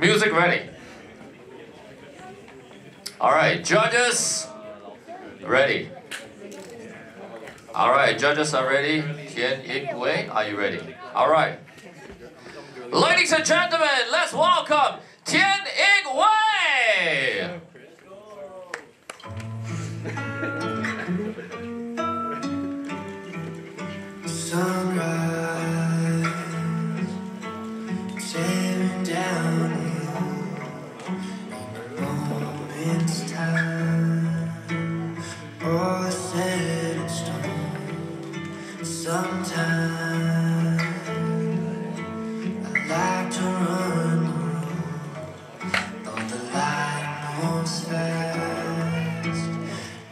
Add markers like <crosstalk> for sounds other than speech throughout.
Music ready. All right, judges, ready. All right, judges are ready. Tien Yick Wei, are you ready? All right. Ladies and gentlemen, let's welcome Tien Yick Wei. <laughs> moment's time. All set in stone. Sometimes I like to run the the light moves.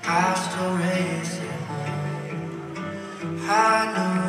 I still racing. I know